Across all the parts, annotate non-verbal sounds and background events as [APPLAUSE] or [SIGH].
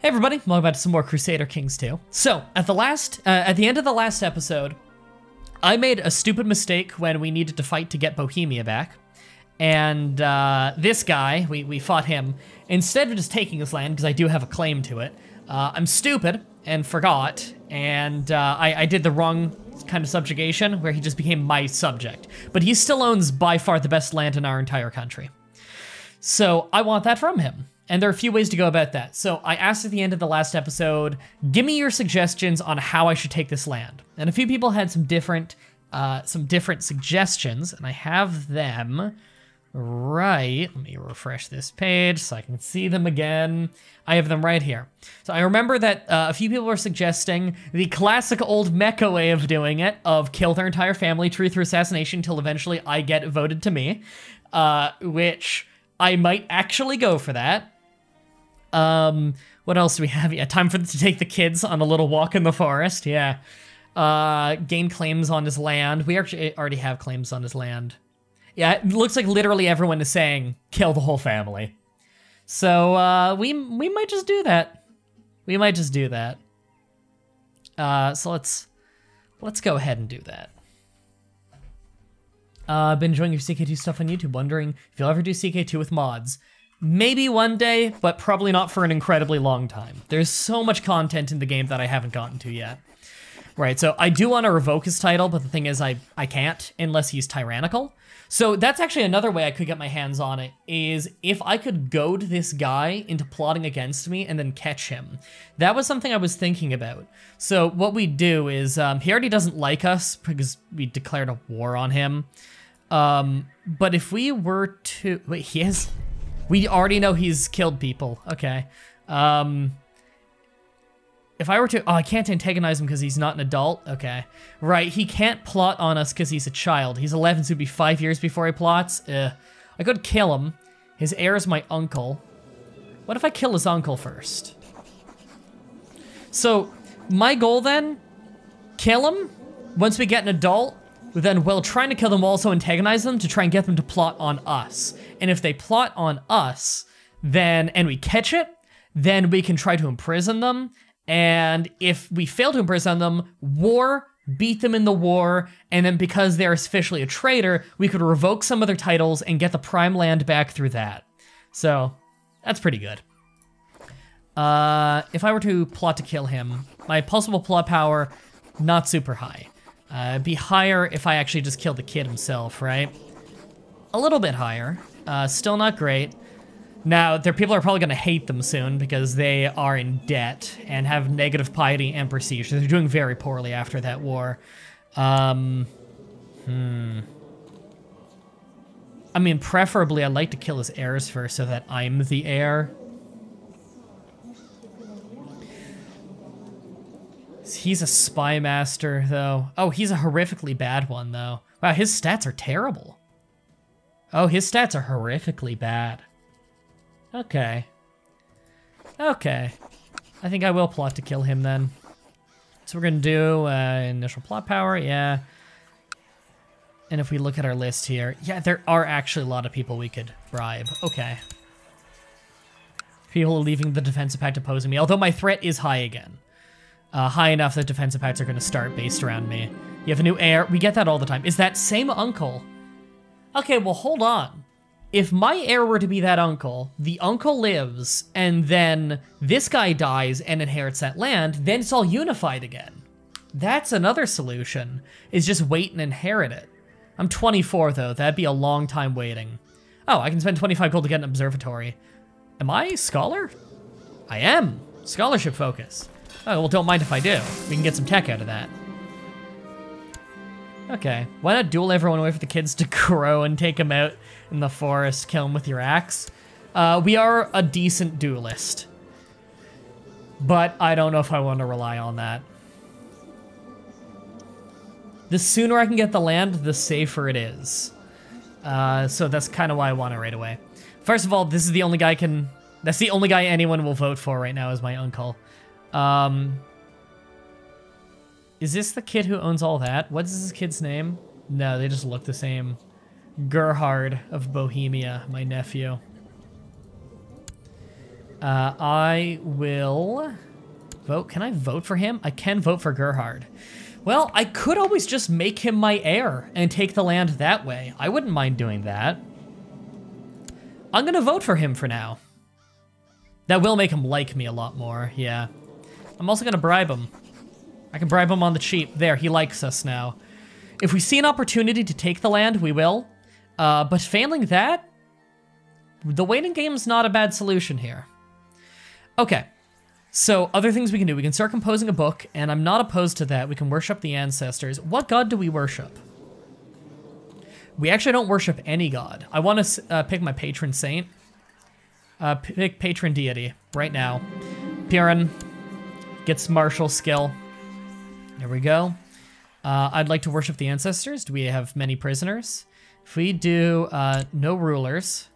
Hey everybody, welcome back to some more Crusader Kings 2. So, at the last, uh, at the end of the last episode, I made a stupid mistake when we needed to fight to get Bohemia back. And uh, this guy, we, we fought him, instead of just taking his land, because I do have a claim to it, uh, I'm stupid and forgot, and uh, I, I did the wrong kind of subjugation, where he just became my subject. But he still owns by far the best land in our entire country. So I want that from him. And there are a few ways to go about that. So I asked at the end of the last episode, give me your suggestions on how I should take this land. And a few people had some different, uh, some different suggestions, and I have them right. Let me refresh this page so I can see them again. I have them right here. So I remember that uh, a few people were suggesting the classic old mecha way of doing it, of kill their entire family, true through assassination, till eventually I get voted to me, uh, which I might actually go for that. Um, what else do we have? Yeah, time for to take the kids on a little walk in the forest. Yeah. Uh, gain claims on his land. We actually already have claims on his land. Yeah, it looks like literally everyone is saying kill the whole family. So uh, we we might just do that. We might just do that. Uh, so let's let's go ahead and do that. Uh, been enjoying your CK2 stuff on YouTube. Wondering if you'll ever do CK2 with mods. Maybe one day, but probably not for an incredibly long time. There's so much content in the game that I haven't gotten to yet. Right, so I do want to revoke his title, but the thing is I, I can't unless he's tyrannical. So that's actually another way I could get my hands on it, is if I could goad this guy into plotting against me and then catch him. That was something I was thinking about. So what we do is, um, he already doesn't like us because we declared a war on him. Um, but if we were to, wait, he is, we already know he's killed people. Okay. Um, if I were to, oh, I can't antagonize him because he's not an adult. Okay. Right, he can't plot on us because he's a child. He's 11, so it'd be five years before he plots. I could kill him. His heir is my uncle. What if I kill his uncle first? So, my goal then, kill him. Once we get an adult, then while trying to kill them, we'll also antagonize them to try and get them to plot on us. And if they plot on us, then, and we catch it, then we can try to imprison them. And if we fail to imprison them, war, beat them in the war, and then because they're officially a traitor, we could revoke some of their titles and get the prime land back through that. So, that's pretty good. Uh, if I were to plot to kill him, my possible plot power, not super high. Uh, be higher if I actually just kill the kid himself, right? A little bit higher. Uh, still not great. Now, their people are probably going to hate them soon because they are in debt and have negative piety and prestige. They're doing very poorly after that war. Um, hmm. I mean, preferably I'd like to kill his heirs first so that I'm the heir. He's a spy master, though. Oh, he's a horrifically bad one, though. Wow, his stats are terrible. Oh, his stats are horrifically bad. Okay. Okay. I think I will plot to kill him then. So we're gonna do uh, initial plot power, yeah. And if we look at our list here, yeah, there are actually a lot of people we could bribe. Okay. People leaving the defensive pact opposing me, although my threat is high again. Uh, high enough that defensive pacts are gonna start based around me. You have a new heir, we get that all the time. Is that same uncle? Okay, well hold on if my heir were to be that uncle, the uncle lives, and then this guy dies and inherits that land, then it's all unified again. That's another solution, is just wait and inherit it. I'm 24 though, that'd be a long time waiting. Oh, I can spend 25 gold to get an observatory. Am I a scholar? I am. Scholarship focus. Oh, well don't mind if I do. We can get some tech out of that. Okay, why not duel everyone, away for the kids to [LAUGHS] grow and take them out in the forest, kill them with your axe. Uh, we are a decent duelist. But I don't know if I want to rely on that. The sooner I can get the land, the safer it is. Uh, so that's kind of why I want it right away. First of all, this is the only guy I can... That's the only guy anyone will vote for right now is my uncle. Um, is this the kid who owns all that? What is this kid's name? No, they just look the same. Gerhard of Bohemia, my nephew. Uh, I will vote. Can I vote for him? I can vote for Gerhard. Well, I could always just make him my heir and take the land that way. I wouldn't mind doing that. I'm gonna vote for him for now. That will make him like me a lot more, yeah. I'm also gonna bribe him. I can bribe him on the cheap. There, he likes us now. If we see an opportunity to take the land, we will. Uh, but failing that, the waiting game's not a bad solution here. Okay, so other things we can do. We can start composing a book, and I'm not opposed to that. We can worship the ancestors. What god do we worship? We actually don't worship any god. I want to uh, pick my patron saint. Uh, pick patron deity right now. Perun gets martial skill. There we go. Uh, I'd like to worship the ancestors. Do we have many prisoners? If we do uh, no rulers.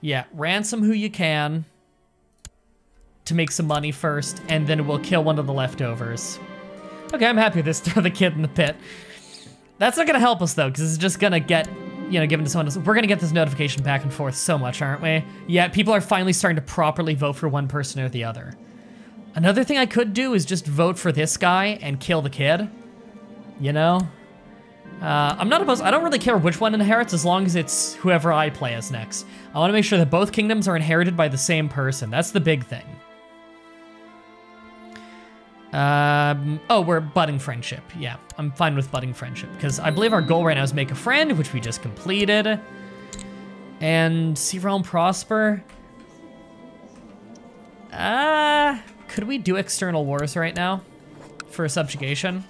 Yeah, ransom who you can to make some money first, and then we'll kill one of the leftovers. Okay, I'm happy with this. [LAUGHS] Throw the kid in the pit. That's not gonna help us though, because it's just gonna get, you know, given to someone else. We're gonna get this notification back and forth so much, aren't we? Yeah, people are finally starting to properly vote for one person or the other. Another thing I could do is just vote for this guy and kill the kid. You know? Uh, I'm not opposed. I don't really care which one inherits as long as it's whoever I play as next. I want to make sure that both kingdoms are inherited by the same person. That's the big thing. Um, oh, we're budding friendship. Yeah, I'm fine with budding friendship because I believe our goal right now is make a friend, which we just completed. And see realm prosper. Ah. Uh, could we do external wars right now for subjugation?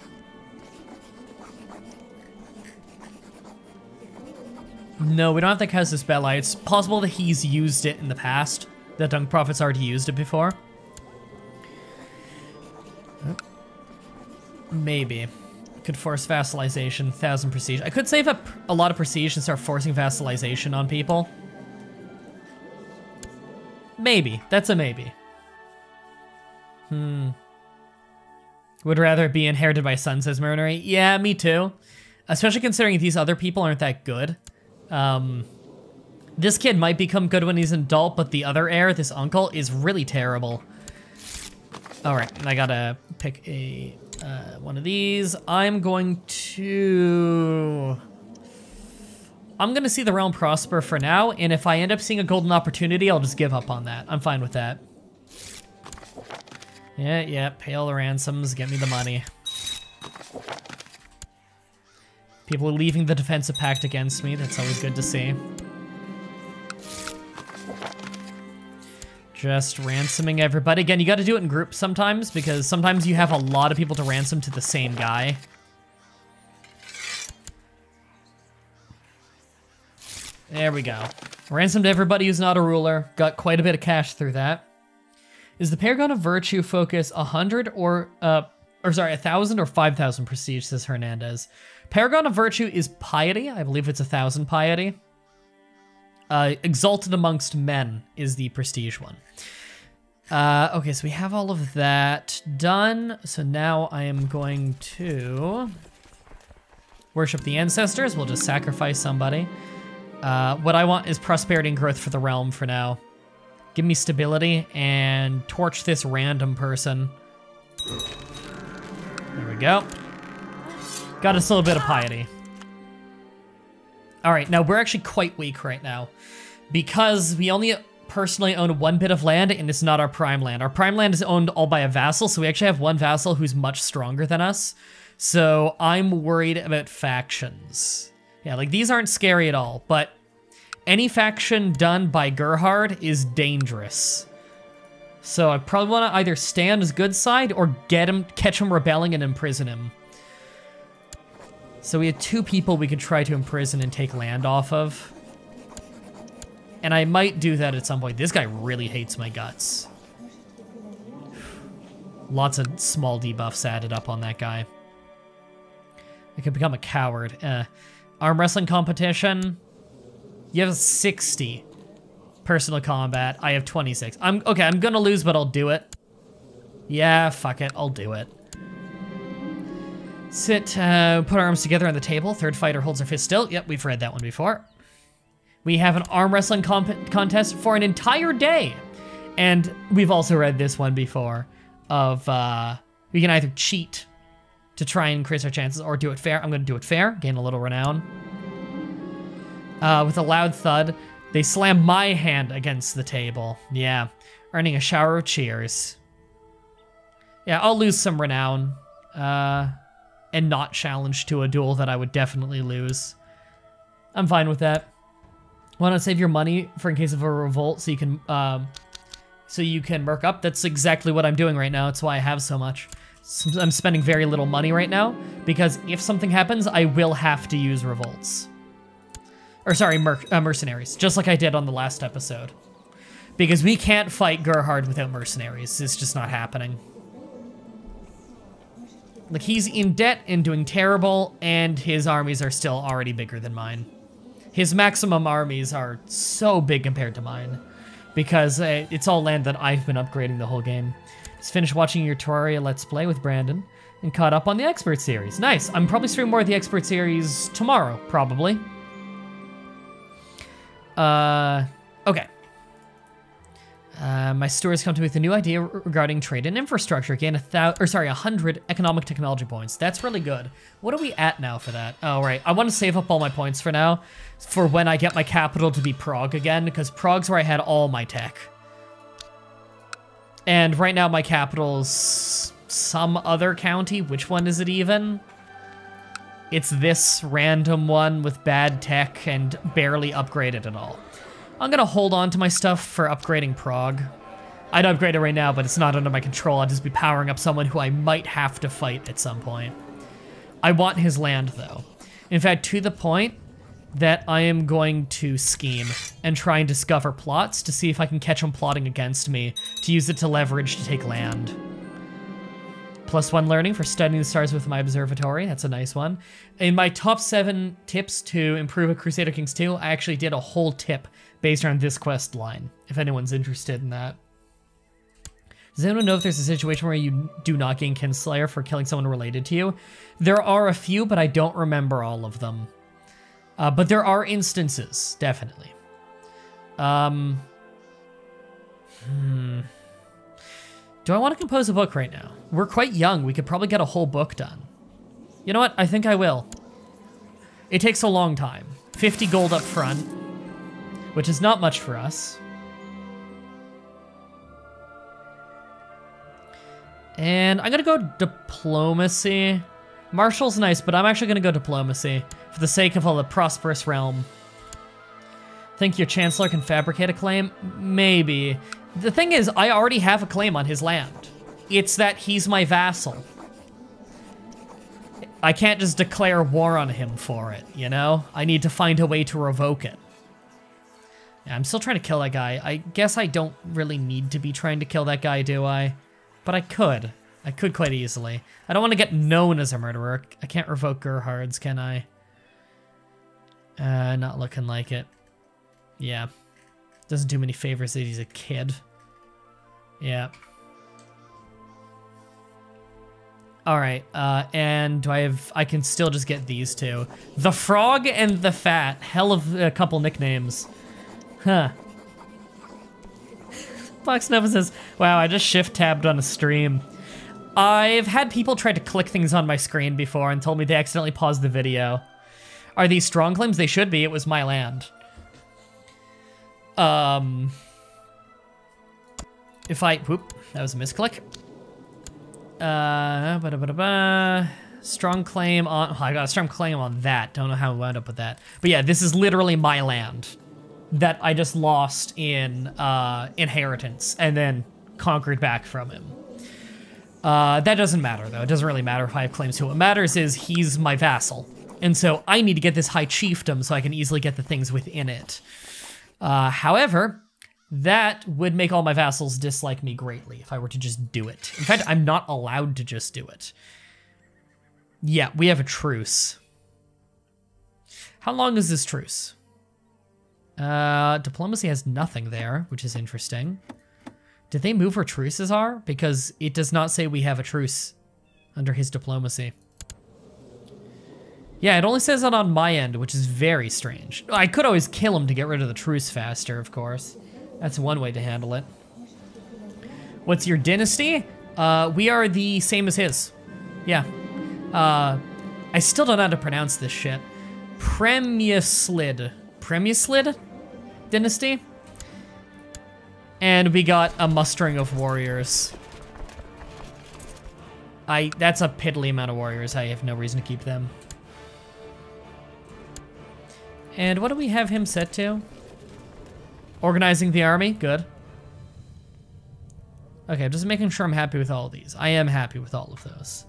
No, we don't have the Casus Belli. It's possible that he's used it in the past. That Dung Prophet's already used it before. Maybe. Could force vassalization, 1,000 prestige. I could save up a lot of prestige and start forcing vassalization on people. Maybe. That's a maybe. Hmm. Would rather be inherited by son, says Marinary. Yeah, me too. Especially considering these other people aren't that good. Um, this kid might become good when he's an adult, but the other heir, this uncle, is really terrible. All right, I gotta pick a uh, one of these. I'm going to... I'm gonna see the realm prosper for now, and if I end up seeing a golden opportunity, I'll just give up on that. I'm fine with that. Yeah, yeah, pay all the ransoms, get me the money. People are leaving the defensive pact against me, that's always good to see. Just ransoming everybody. Again, you gotta do it in groups sometimes, because sometimes you have a lot of people to ransom to the same guy. There we go. Ransomed everybody who's not a ruler. Got quite a bit of cash through that. Is the Paragon of Virtue focus a 100 or, uh, or sorry, a 1,000 or 5,000 prestige, says Hernandez. Paragon of Virtue is piety. I believe it's a 1,000 piety. Uh, Exalted Amongst Men is the prestige one. Uh, okay, so we have all of that done. So now I am going to worship the ancestors. We'll just sacrifice somebody. Uh, what I want is prosperity and growth for the realm for now. Give me stability and torch this random person. There we go. Got us a little bit of piety. All right, now we're actually quite weak right now because we only personally own one bit of land and it's not our prime land. Our prime land is owned all by a vassal, so we actually have one vassal who's much stronger than us. So I'm worried about factions. Yeah, like these aren't scary at all, but any faction done by Gerhard is dangerous. So I probably want to either stand his good side or get him, catch him rebelling and imprison him. So we had two people we could try to imprison and take land off of. And I might do that at some point. This guy really hates my guts. Lots of small debuffs added up on that guy. I could become a coward. Uh, arm wrestling competition. You have 60 personal combat. I have 26. I'm okay. I'm gonna lose, but I'll do it. Yeah, fuck it. I'll do it. Sit, uh, put our arms together on the table. Third fighter holds her fist still. Yep, we've read that one before. We have an arm wrestling contest for an entire day. And we've also read this one before of uh, we can either cheat to try and increase our chances or do it fair. I'm to do it fair, gain a little renown. Uh, with a loud thud, they slam my hand against the table. Yeah, earning a shower of cheers. Yeah, I'll lose some renown. Uh, and not challenge to a duel that I would definitely lose. I'm fine with that. Want to save your money for in case of a revolt so you can, um, so you can merc up? That's exactly what I'm doing right now. That's why I have so much. I'm spending very little money right now because if something happens, I will have to use revolts. Or sorry, mer uh, mercenaries, just like I did on the last episode. Because we can't fight Gerhard without mercenaries. It's just not happening. Like, he's in debt and doing terrible, and his armies are still already bigger than mine. His maximum armies are so big compared to mine, because uh, it's all land that I've been upgrading the whole game. Just finished watching your Terraria Let's Play with Brandon, and caught up on the Expert Series. Nice. I'm probably streaming more of the Expert Series tomorrow, probably. Uh, okay. Uh, my stores come to me with a new idea regarding trade and infrastructure. Gain a thousand, or sorry, a hundred economic technology points. That's really good. What are we at now for that? Oh, right. I want to save up all my points for now, for when I get my capital to be Prague again, because Prague's where I had all my tech. And right now my capital's some other county. Which one is it even? It's this random one with bad tech and barely upgraded at all. I'm gonna hold on to my stuff for upgrading Prague. I'd upgrade it right now, but it's not under my control. I'd just be powering up someone who I might have to fight at some point. I want his land, though. In fact, to the point that I am going to scheme and try and discover plots to see if I can catch him plotting against me to use it to leverage to take land. Plus one learning for studying the stars with my observatory. That's a nice one. In my top seven tips to improve a Crusader Kings 2, I actually did a whole tip based on this quest line, if anyone's interested in that. Does anyone know if there's a situation where you do not gain Kinslayer for killing someone related to you? There are a few, but I don't remember all of them. Uh, but there are instances, definitely. Um, hmm. Do I want to compose a book right now? We're quite young. We could probably get a whole book done. You know what? I think I will. It takes a long time. 50 gold up front which is not much for us. And I'm gonna go diplomacy. Martial's nice, but I'm actually gonna go diplomacy for the sake of all the prosperous realm. Think your chancellor can fabricate a claim? Maybe. The thing is, I already have a claim on his land. It's that he's my vassal. I can't just declare war on him for it, you know? I need to find a way to revoke it. Yeah, I'm still trying to kill that guy. I guess I don't really need to be trying to kill that guy, do I? But I could. I could quite easily. I don't want to get known as a murderer. I can't revoke Gerhard's, can I? Uh, not looking like it. Yeah. Doesn't do many favors that he's a kid. Yeah. All right, uh, and do I have, I can still just get these two. The Frog and the Fat, hell of a couple nicknames. Huh. Fox Nova says, wow, I just shift tabbed on a stream. I've had people try to click things on my screen before and told me they accidentally paused the video. Are these strong claims? They should be. It was my land. Um, if I, whoop, that was a misclick. Uh, ba -da -ba -da -ba. strong claim on, oh, I got a strong claim on that. Don't know how I wound up with that. But yeah, this is literally my land that I just lost in uh, inheritance and then conquered back from him. Uh, that doesn't matter though. It doesn't really matter if I have claims to it. What matters is he's my vassal. And so I need to get this high chiefdom so I can easily get the things within it. Uh, however, that would make all my vassals dislike me greatly if I were to just do it. In fact, I'm not allowed to just do it. Yeah, we have a truce. How long is this truce? Uh, diplomacy has nothing there, which is interesting. Did they move where truces are? Because it does not say we have a truce under his diplomacy. Yeah, it only says that on my end, which is very strange. I could always kill him to get rid of the truce faster, of course. That's one way to handle it. What's your dynasty? Uh, we are the same as his. Yeah. Uh, I still don't know how to pronounce this shit. Premiuslid. Premiuslid dynasty? And we got a mustering of warriors. I that's a piddly amount of warriors. I have no reason to keep them. And what do we have him set to? Organizing the army, good. Okay, just making sure I'm happy with all of these. I am happy with all of those.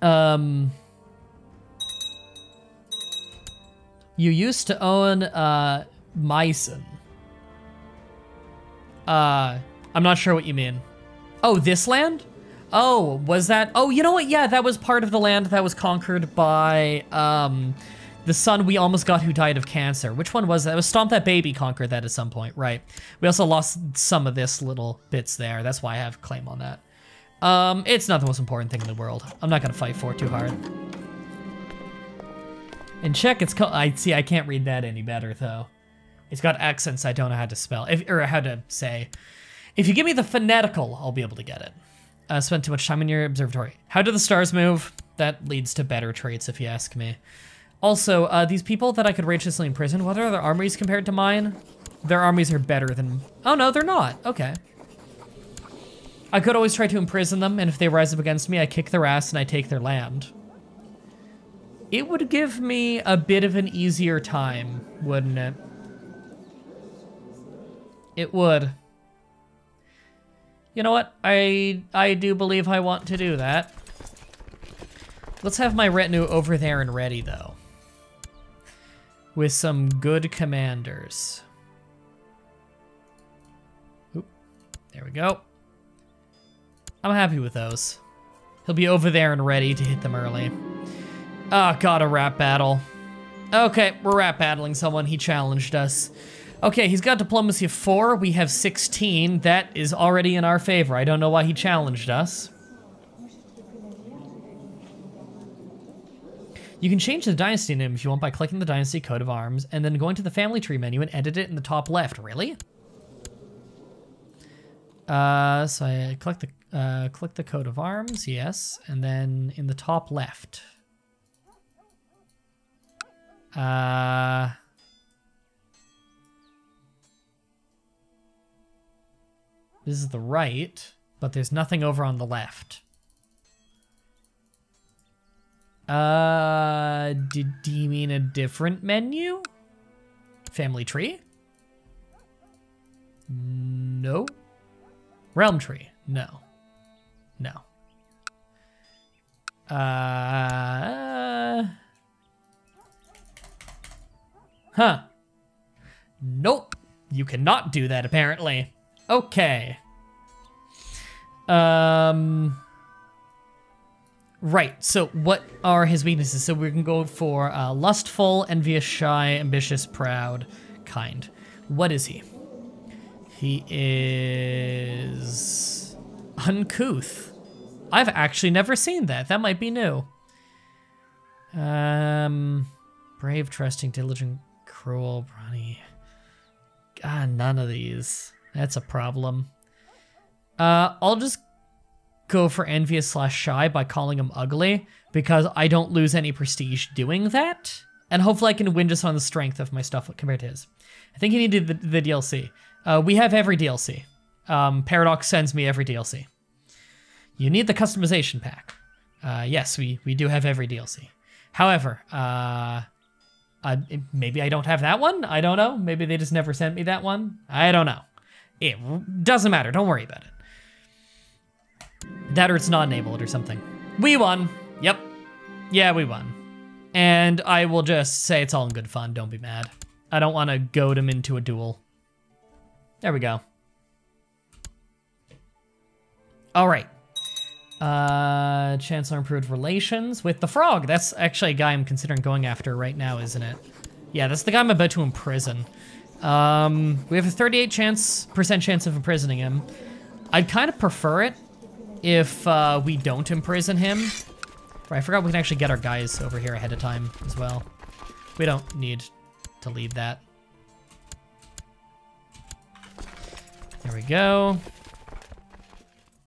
Um, you used to own uh, Meissen. Uh, I'm not sure what you mean. Oh, this land? Oh, was that? Oh, you know what? Yeah, that was part of the land that was conquered by um, the son we almost got who died of cancer. Which one was that? It was Stomp That Baby conquered that at some point, right? We also lost some of this little bits there. That's why I have claim on that. Um, it's not the most important thing in the world. I'm not gonna fight for it too hard. In Czech, it's called. I see. I can't read that any better though. It's got accents I don't know how to spell, if, or how to say. If you give me the phonetical, I'll be able to get it. Uh, spent too much time in your observatory. How do the stars move? That leads to better traits, if you ask me. Also, uh, these people that I could righteously imprison, what are their armies compared to mine? Their armies are better than... Oh, no, they're not. Okay. I could always try to imprison them, and if they rise up against me, I kick their ass and I take their land. It would give me a bit of an easier time, wouldn't it? It would. You know what? I I do believe I want to do that. Let's have my retinue over there and ready, though. With some good commanders. Oop, there we go. I'm happy with those. He'll be over there and ready to hit them early. Ah, oh, God, a rap battle. Okay, we're rap battling someone. He challenged us. Okay, he's got diplomacy of four. We have 16. That is already in our favor. I don't know why he challenged us. You can change the dynasty name if you want by clicking the dynasty coat of arms and then going to the family tree menu and edit it in the top left. Really? Uh, so I click the uh, click the coat of arms, yes, and then in the top left. Uh, This is the right, but there's nothing over on the left. Uh, did, you mean a different menu? Family tree? No. Realm tree? No. No. Uh. Huh. Nope. You cannot do that, apparently. Okay. Um. Right, so what are his weaknesses? So we can go for uh, lustful, envious, shy, ambitious, proud, kind. What is he? He is uncouth. I've actually never seen that. That might be new. Um, brave, trusting, diligent, cruel, brawny. God, none of these. That's a problem. Uh, I'll just go for envious slash shy by calling him ugly because I don't lose any prestige doing that. And hopefully I can win just on the strength of my stuff compared to his. I think he needed the, the DLC. Uh, we have every DLC. Um, Paradox sends me every DLC. You need the customization pack. Uh, yes, we, we do have every DLC. However, uh, uh, maybe I don't have that one? I don't know. Maybe they just never sent me that one? I don't know. It doesn't matter. Don't worry about it. That or it's not enabled or something. We won. Yep. Yeah, we won. And I will just say it's all in good fun. Don't be mad. I don't want to goad him into a duel. There we go. All right. Uh, Chancellor improved relations with the frog. That's actually a guy I'm considering going after right now, isn't it? Yeah, that's the guy I'm about to imprison. Um, we have a 38 chance percent chance of imprisoning him. I'd kind of prefer it if uh, we don't imprison him. I forgot we can actually get our guys over here ahead of time as well. We don't need to lead that. There we go.